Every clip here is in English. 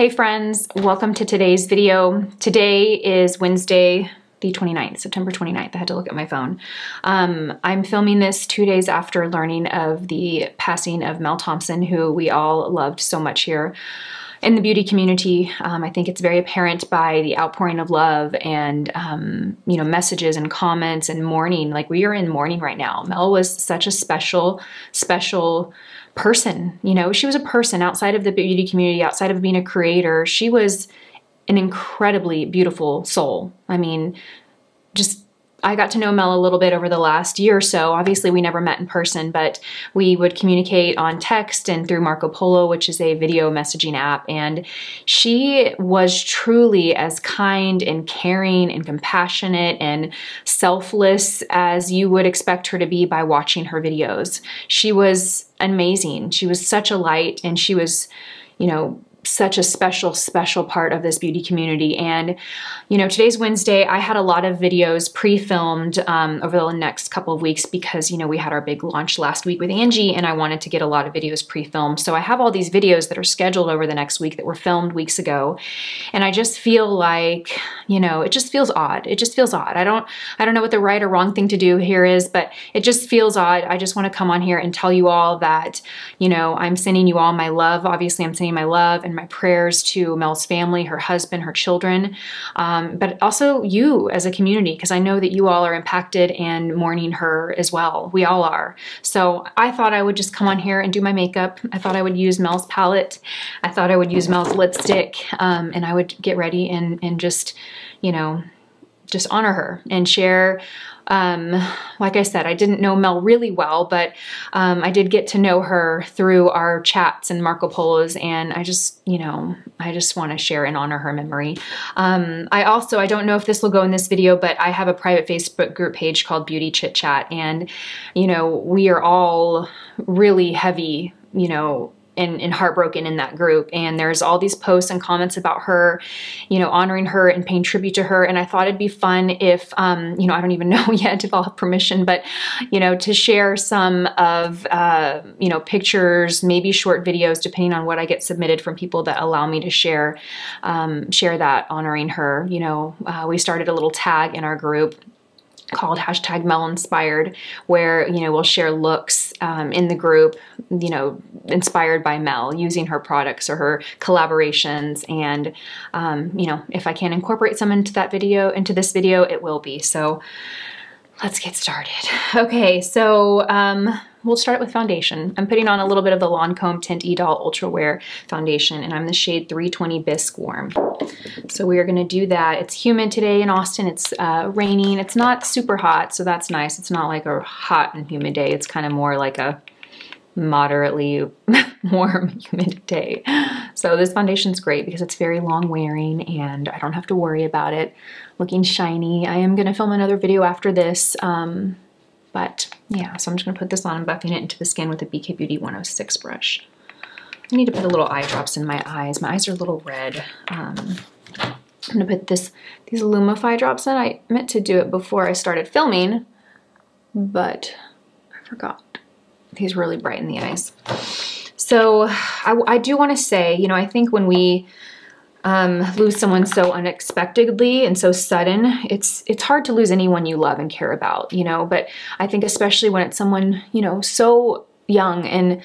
Hey friends, welcome to today's video. Today is Wednesday, the 29th, September 29th. I had to look at my phone. Um, I'm filming this two days after learning of the passing of Mel Thompson, who we all loved so much here in the beauty community. Um, I think it's very apparent by the outpouring of love and um, you know messages and comments and mourning. Like we are in mourning right now. Mel was such a special, special person. You know, she was a person outside of the beauty community, outside of being a creator. She was an incredibly beautiful soul. I mean, just I got to know Mel a little bit over the last year or so. Obviously, we never met in person, but we would communicate on text and through Marco Polo, which is a video messaging app. And she was truly as kind and caring and compassionate and selfless as you would expect her to be by watching her videos. She was amazing. She was such a light and she was, you know, such a special, special part of this beauty community. And, you know, today's Wednesday. I had a lot of videos pre-filmed um, over the next couple of weeks because, you know, we had our big launch last week with Angie and I wanted to get a lot of videos pre-filmed. So I have all these videos that are scheduled over the next week that were filmed weeks ago. And I just feel like, you know, it just feels odd. It just feels odd. I don't, I don't know what the right or wrong thing to do here is, but it just feels odd. I just want to come on here and tell you all that, you know, I'm sending you all my love. Obviously, I'm sending my love and my prayers to Mel's family, her husband, her children, um, but also you as a community, because I know that you all are impacted and mourning her as well. We all are. So I thought I would just come on here and do my makeup. I thought I would use Mel's palette. I thought I would use Mel's lipstick, um, and I would get ready and, and just, you know, just honor her and share um, like I said, I didn't know Mel really well, but um, I did get to know her through our chats and Marco Polos, and I just, you know, I just want to share and honor her memory. Um, I also, I don't know if this will go in this video, but I have a private Facebook group page called Beauty Chit Chat, and, you know, we are all really heavy, you know, and, and, heartbroken in that group. And there's all these posts and comments about her, you know, honoring her and paying tribute to her. And I thought it'd be fun if, um, you know, I don't even know yet if I'll have permission, but, you know, to share some of, uh, you know, pictures, maybe short videos, depending on what I get submitted from people that allow me to share, um, share that honoring her. You know, uh, we started a little tag in our group called hashtag Mel Inspired, where you know we'll share looks um, in the group, you know, inspired by Mel, using her products or her collaborations, and um, you know, if I can incorporate some into that video, into this video, it will be. So let's get started. Okay, so um, we'll start with foundation. I'm putting on a little bit of the Lancome Teint Idole Ultra Wear foundation and I'm the shade 320 Bisque Warm. So we are gonna do that. It's humid today in Austin. It's uh, raining. It's not super hot, so that's nice. It's not like a hot and humid day. It's kind of more like a moderately warm, humid day. So this foundation is great because it's very long wearing and I don't have to worry about it looking shiny. I am gonna film another video after this um, but yeah, so I'm just gonna put this on and buffing it into the skin with a BK Beauty 106 brush. I need to put a little eye drops in my eyes. My eyes are a little red. Um, I'm gonna put this these Lumify drops in. I meant to do it before I started filming, but I forgot. These really brighten the eyes. So I, I do want to say, you know, I think when we um, lose someone so unexpectedly and so sudden, it's it's hard to lose anyone you love and care about, you know. But I think especially when it's someone you know so young and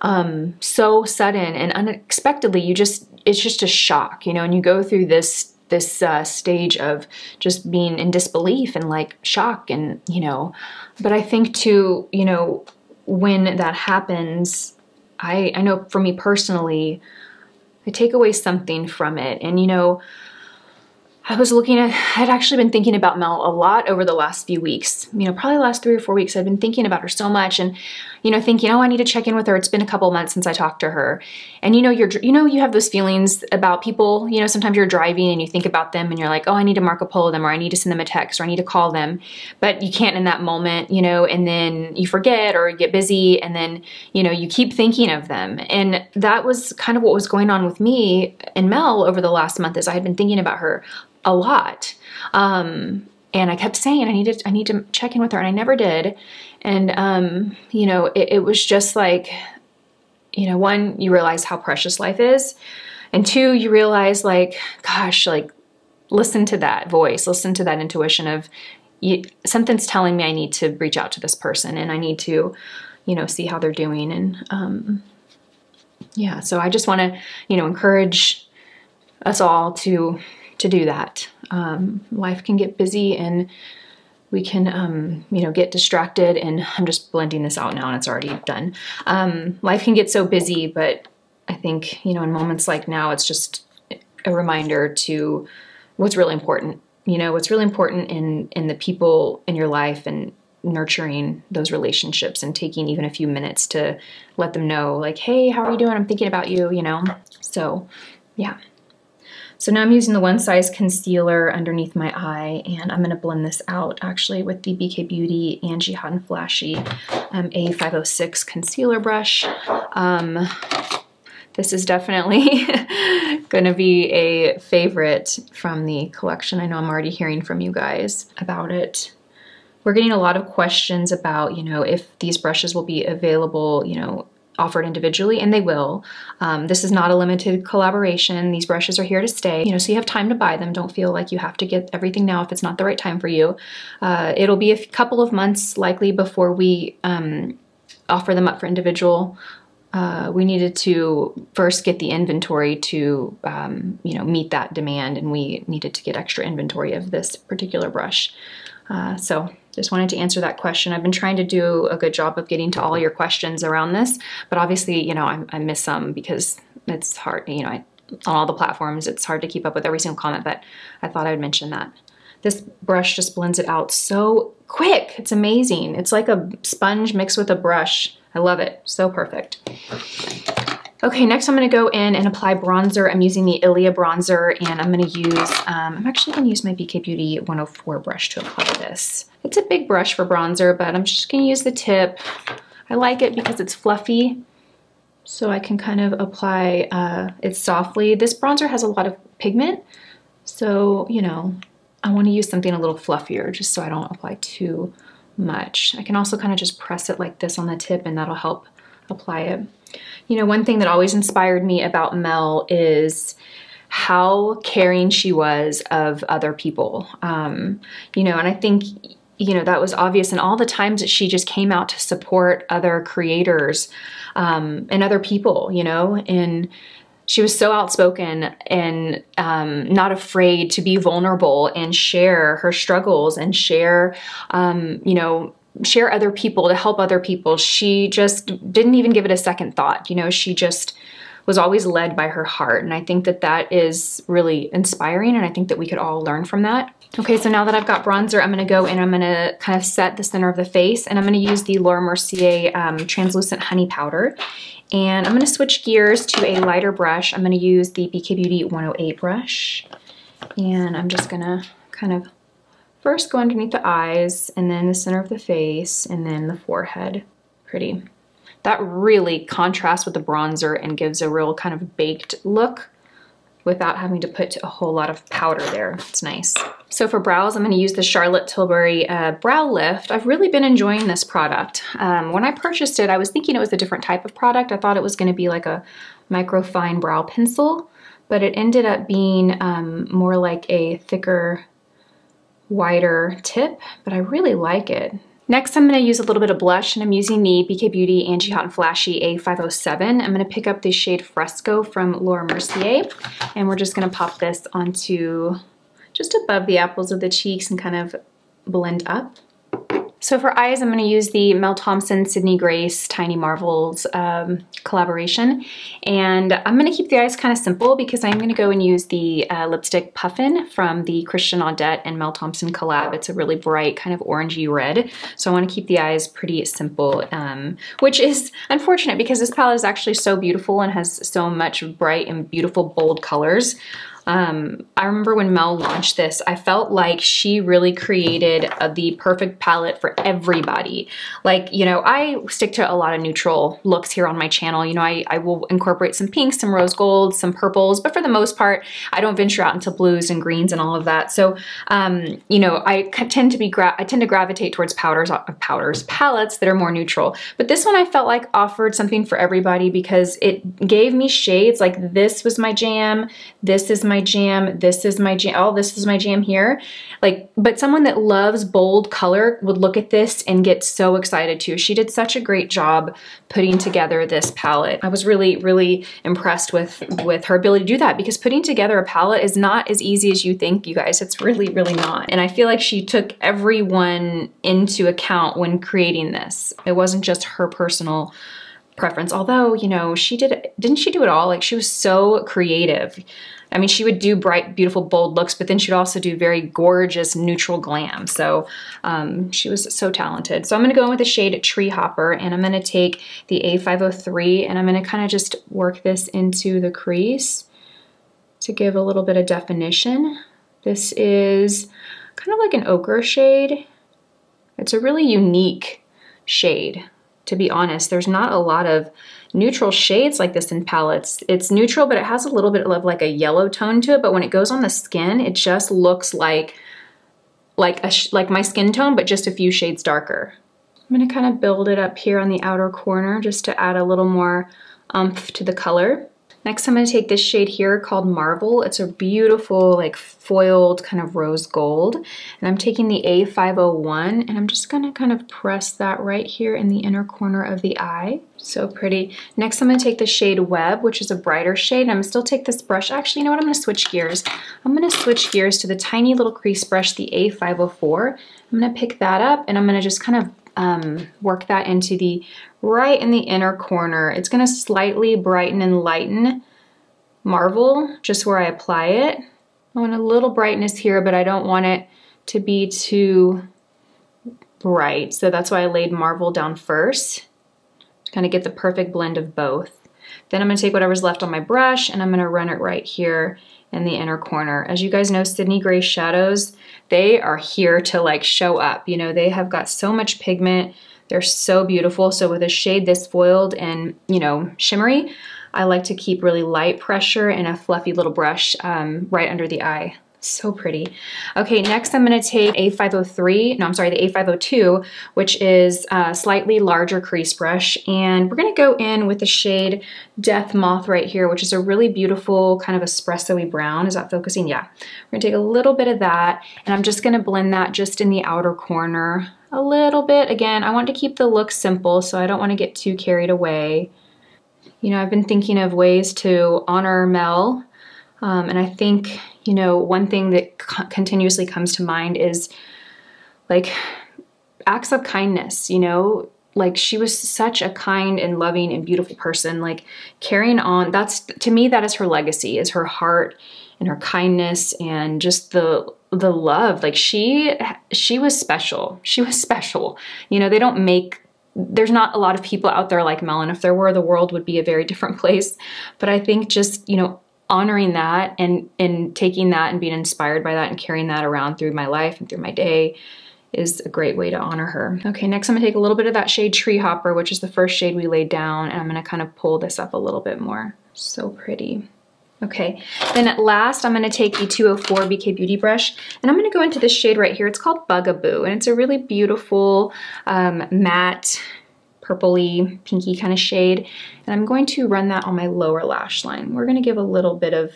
um, so sudden and unexpectedly, you just it's just a shock, you know. And you go through this this uh, stage of just being in disbelief and like shock and you know. But I think too, you know, when that happens, I I know for me personally I take away something from it. And you know, I was looking at, I'd actually been thinking about Mel a lot over the last few weeks. You know, probably last three or four weeks, I've been thinking about her so much and, you know, thinking, oh, I need to check in with her. It's been a couple months since I talked to her. And, you know, you're, you know, you have those feelings about people, you know, sometimes you're driving and you think about them and you're like, oh, I need to Marco Polo them or I need to send them a text or I need to call them. But you can't in that moment, you know, and then you forget or you get busy and then, you know, you keep thinking of them. And that was kind of what was going on with me and Mel over the last month is I had been thinking about her a lot. Um, and I kept saying I need to I need to check in with her, and I never did. And um, you know, it, it was just like, you know, one you realize how precious life is, And two, you realize like, gosh, like listen to that voice, listen to that intuition of you, something's telling me I need to reach out to this person and I need to, you know, see how they're doing. And um, yeah, so I just want to, you know, encourage us all to to do that. Um, life can get busy and we can, um, you know, get distracted. And I'm just blending this out now and it's already done. Um, life can get so busy, but I think, you know, in moments like now, it's just a reminder to what's really important. You know, what's really important in in the people in your life and nurturing those relationships and taking even a few minutes to let them know like hey how are you doing i'm thinking about you you know so yeah so now i'm using the one size concealer underneath my eye and i'm going to blend this out actually with the bk beauty angie hot and flashy um, a506 concealer brush um, this is definitely going to be a favorite from the collection. I know I'm already hearing from you guys about it. We're getting a lot of questions about, you know, if these brushes will be available, you know, offered individually, and they will. Um, this is not a limited collaboration. These brushes are here to stay, you know, so you have time to buy them. Don't feel like you have to get everything now if it's not the right time for you. Uh, it'll be a couple of months likely before we um, offer them up for individual uh, we needed to first get the inventory to um, you know meet that demand and we needed to get extra inventory of this particular brush uh, so just wanted to answer that question. I've been trying to do a good job of getting to all your questions around this but obviously you know I, I miss some because it's hard you know I, on all the platforms it's hard to keep up with every single comment but I thought I would mention that. This brush just blends it out so quick. It's amazing. It's like a sponge mixed with a brush. I love it. So perfect. Okay, next I'm gonna go in and apply bronzer. I'm using the Ilia bronzer and I'm gonna use, um, I'm actually gonna use my BK Beauty 104 brush to apply this. It's a big brush for bronzer, but I'm just gonna use the tip. I like it because it's fluffy, so I can kind of apply uh, it softly. This bronzer has a lot of pigment, so, you know, I wanna use something a little fluffier just so I don't apply too much. I can also kind of just press it like this on the tip and that'll help apply it. You know, one thing that always inspired me about Mel is how caring she was of other people. Um, you know, and I think, you know, that was obvious in all the times that she just came out to support other creators um, and other people, you know, and she was so outspoken and um, not afraid to be vulnerable and share her struggles and share, um, you know, share other people to help other people. She just didn't even give it a second thought. You know, she just was always led by her heart. And I think that that is really inspiring. And I think that we could all learn from that. Okay, so now that I've got bronzer, I'm gonna go and I'm gonna kind of set the center of the face and I'm gonna use the Laura Mercier um, Translucent Honey Powder. And I'm gonna switch gears to a lighter brush. I'm gonna use the BK Beauty 108 brush. And I'm just gonna kind of first go underneath the eyes and then the center of the face and then the forehead. Pretty. That really contrasts with the bronzer and gives a real kind of baked look without having to put a whole lot of powder there. It's nice. So for brows, I'm gonna use the Charlotte Tilbury uh, Brow Lift. I've really been enjoying this product. Um, when I purchased it, I was thinking it was a different type of product. I thought it was gonna be like a microfine brow pencil, but it ended up being um, more like a thicker, wider tip, but I really like it. Next, I'm gonna use a little bit of blush and I'm using the BK Beauty Angie Hot and Flashy A507. I'm gonna pick up the shade Fresco from Laura Mercier and we're just gonna pop this onto just above the apples of the cheeks and kind of blend up. So for eyes, I'm going to use the Mel Thompson Sydney Grace Tiny Marvels um, collaboration. And I'm going to keep the eyes kind of simple because I'm going to go and use the uh, lipstick Puffin from the Christian Audette and Mel Thompson collab. It's a really bright kind of orangey red. So I want to keep the eyes pretty simple, um, which is unfortunate because this palette is actually so beautiful and has so much bright and beautiful bold colors. Um, I remember when Mel launched this, I felt like she really created uh, the perfect palette for everybody. Like, you know, I stick to a lot of neutral looks here on my channel. You know, I, I will incorporate some pinks, some rose gold, some purples, but for the most part, I don't venture out into blues and greens and all of that. So, um, you know, I tend to be, I tend to gravitate towards powders, uh, powders, palettes that are more neutral. But this one I felt like offered something for everybody because it gave me shades like this was my jam, this is my jam, this is my jam, oh, this is my jam here. Like, but someone that loves bold color would look at this and get so excited too. She did such a great job putting together this palette. I was really, really impressed with, with her ability to do that because putting together a palette is not as easy as you think, you guys. It's really, really not. And I feel like she took everyone into account when creating this. It wasn't just her personal preference. Although, you know, she did, it didn't she do it all? Like she was so creative. I mean, she would do bright, beautiful, bold looks, but then she'd also do very gorgeous, neutral glam. So um, she was so talented. So I'm gonna go in with the shade Tree Hopper and I'm gonna take the A503 and I'm gonna kind of just work this into the crease to give a little bit of definition. This is kind of like an ochre shade. It's a really unique shade to be honest. There's not a lot of neutral shades like this in palettes. It's neutral, but it has a little bit of like a yellow tone to it, but when it goes on the skin, it just looks like like a like my skin tone, but just a few shades darker. I'm gonna kind of build it up here on the outer corner just to add a little more umph to the color. Next, I'm gonna take this shade here called Marvel. It's a beautiful, like foiled kind of rose gold. And I'm taking the A501 and I'm just gonna kind of press that right here in the inner corner of the eye. So pretty. Next, I'm gonna take the shade Web, which is a brighter shade. I'm still take this brush. Actually, you know what? I'm gonna switch gears. I'm gonna switch gears to the tiny little crease brush, the A504. I'm gonna pick that up and I'm gonna just kind of um, work that into the right in the inner corner. It's gonna slightly brighten and lighten Marvel just where I apply it. I want a little brightness here, but I don't want it to be too bright. So that's why I laid Marvel down first to kind of get the perfect blend of both. Then I'm gonna take whatever's left on my brush and I'm gonna run it right here in the inner corner. As you guys know, Sydney Grace shadows, they are here to like show up. You know, they have got so much pigment. They're so beautiful. So with a shade this foiled and, you know, shimmery, I like to keep really light pressure and a fluffy little brush um, right under the eye. So pretty. Okay, next I'm gonna take A503, no, I'm sorry, the A502, which is a slightly larger crease brush. And we're gonna go in with the shade Death Moth right here, which is a really beautiful kind of espresso-y brown. Is that focusing? Yeah. We're gonna take a little bit of that, and I'm just gonna blend that just in the outer corner a little bit. Again, I want to keep the look simple, so I don't wanna get too carried away. You know, I've been thinking of ways to honor Mel um, and I think, you know, one thing that continuously comes to mind is like acts of kindness, you know, like she was such a kind and loving and beautiful person like carrying on that's to me that is her legacy is her heart and her kindness and just the the love. Like she she was special. She was special. You know they don't make there's not a lot of people out there like Mel and if there were the world would be a very different place. But I think just you know honoring that and and taking that and being inspired by that and carrying that around through my life and through my day is a great way to honor her. Okay, next I'm gonna take a little bit of that shade Tree Hopper, which is the first shade we laid down, and I'm gonna kind of pull this up a little bit more. So pretty. Okay, then at last I'm gonna take the 204 BK Beauty brush and I'm gonna go into this shade right here. It's called Bugaboo and it's a really beautiful um, matte purpley, pinky kind of shade. And I'm going to run that on my lower lash line. We're gonna give a little bit of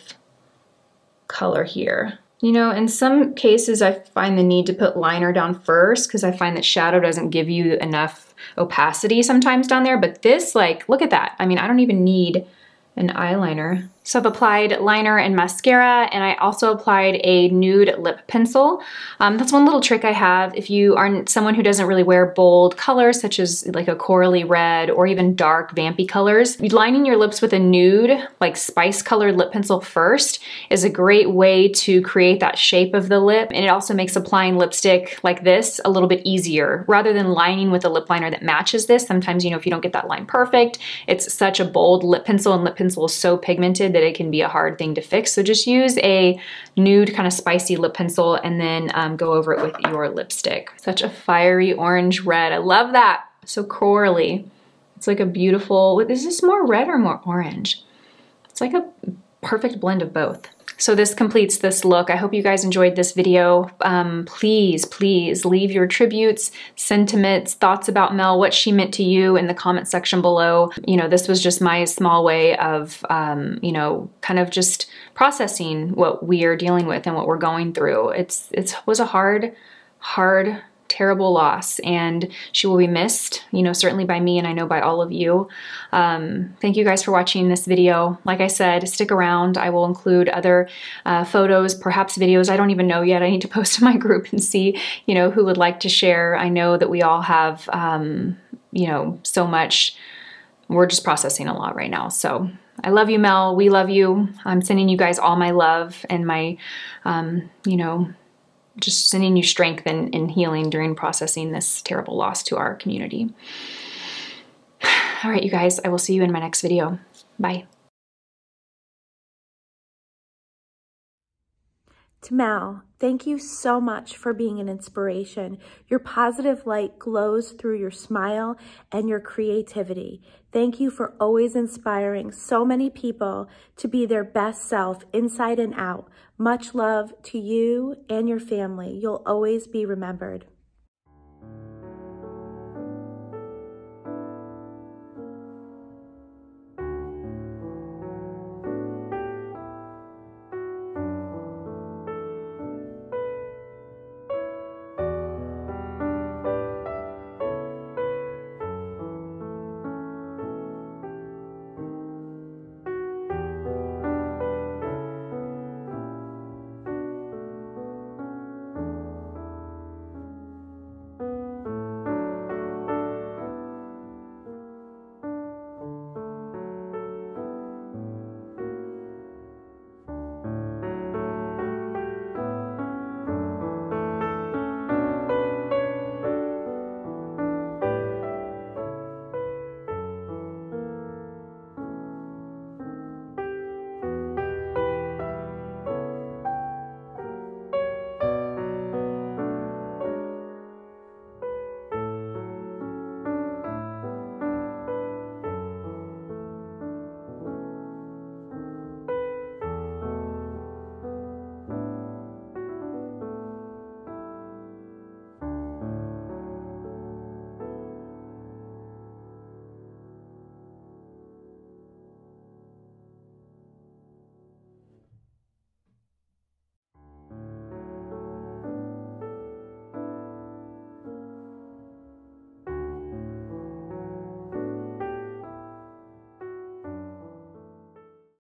color here. You know, in some cases I find the need to put liner down first because I find that shadow doesn't give you enough opacity sometimes down there, but this, like, look at that. I mean, I don't even need an eyeliner. So I've applied liner and mascara and I also applied a nude lip pencil. Um, that's one little trick I have if you are someone who doesn't really wear bold colors such as like a corally red or even dark vampy colors. Lining your lips with a nude like spice colored lip pencil first is a great way to create that shape of the lip and it also makes applying lipstick like this a little bit easier rather than lining with a lip liner that matches this. Sometimes you know if you don't get that line perfect it's such a bold lip pencil and lip pencil is so pigmented that it can be a hard thing to fix. So just use a nude kind of spicy lip pencil and then um, go over it with your lipstick. Such a fiery orange red. I love that. So corally. It's like a beautiful, is this more red or more orange? It's like a perfect blend of both. So this completes this look. I hope you guys enjoyed this video. Um, please, please leave your tributes, sentiments, thoughts about Mel, what she meant to you in the comment section below. You know, this was just my small way of, um, you know, kind of just processing what we are dealing with and what we're going through. It's, it was a hard, hard terrible loss and she will be missed, you know, certainly by me and I know by all of you. Um, thank you guys for watching this video. Like I said, stick around. I will include other uh, photos, perhaps videos. I don't even know yet. I need to post in my group and see, you know, who would like to share. I know that we all have, um, you know, so much. We're just processing a lot right now. So I love you, Mel. We love you. I'm sending you guys all my love and my, um, you know, just sending you strength and, and healing during processing this terrible loss to our community. All right, you guys, I will see you in my next video. Bye. To Mel, thank you so much for being an inspiration. Your positive light glows through your smile and your creativity. Thank you for always inspiring so many people to be their best self inside and out. Much love to you and your family. You'll always be remembered.